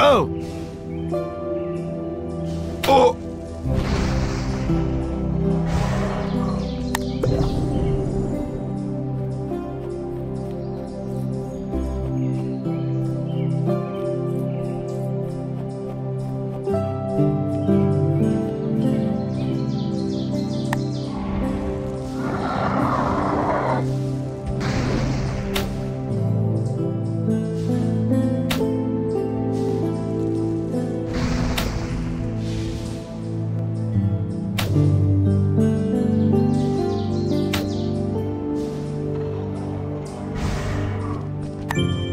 Oh! Oh! Bye.